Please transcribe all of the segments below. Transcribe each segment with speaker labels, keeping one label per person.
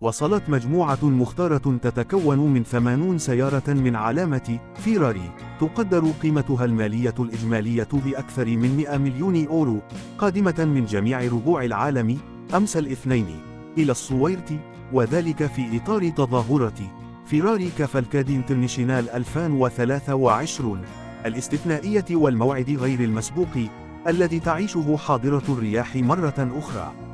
Speaker 1: وصلت مجموعة مختارة تتكون من 80 سيارة من علامة فيراري تقدر قيمتها المالية الإجمالية بأكثر من 100 مليون أورو قادمة من جميع ربوع العالم أمس الاثنين إلى الصويرت وذلك في إطار تظاهرة فيراري كفالكادي انترناشيونال 2023 الاستثنائية والموعد غير المسبوق الذي تعيشه حاضرة الرياح مرة أخرى.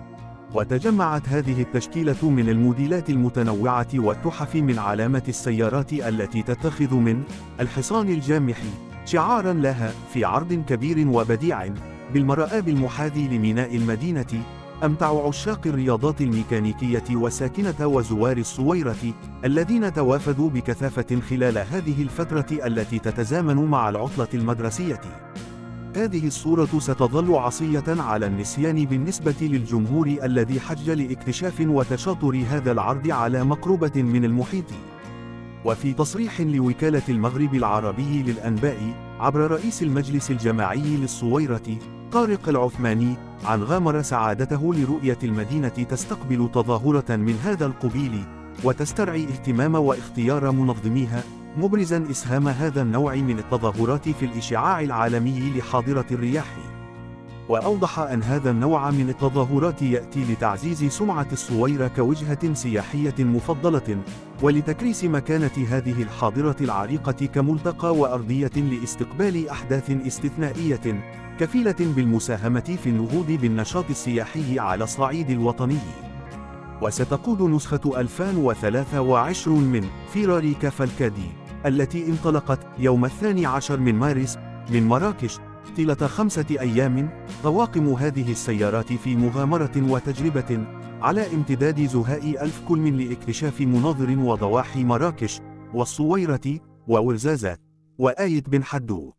Speaker 1: وتجمعت هذه التشكيلة من الموديلات المتنوعة والتحف من علامة السيارات التي تتخذ من الحصان الجامح شعارا لها في عرض كبير وبديع. بالمرآب المحاذي لميناء المدينة أمتع عشاق الرياضات الميكانيكية وساكنة وزوار الصويرة الذين توافدوا بكثافة خلال هذه الفترة التي تتزامن مع العطلة المدرسية. هذه الصورة ستظل عصية على النسيان بالنسبة للجمهور الذي حج لإكتشاف وتشاطر هذا العرض على مقربة من المحيط. وفي تصريح لوكالة المغرب العربي للأنباء عبر رئيس المجلس الجماعي للصويرة طارق العثماني عن غامر سعادته لرؤية المدينة تستقبل تظاهرة من هذا القبيل وتسترعي اهتمام واختيار منظميها مبرزا إسهام هذا النوع من التظاهرات في الإشعاع العالمي لحاضرة الرياح. وأوضح أن هذا النوع من التظاهرات يأتي لتعزيز سمعة الصويرة كوجهة سياحية مفضلة ولتكريس مكانة هذه الحاضرة العريقة كملتقى وأرضية لاستقبال أحداث استثنائية كفيلة بالمساهمة في النهوض بالنشاط السياحي على الصعيد الوطني. وستقود نسخة 2023 من فيراري كافالكادي. التي انطلقت يوم الثاني عشر من مارس من مراكش طيلة خمسة أيام طواقم هذه السيارات في مغامرة وتجربة على امتداد زهاء ألف كلم لإكتشاف مناظر وضواحي مراكش والصويرة وورزازات وآيت بن حدو.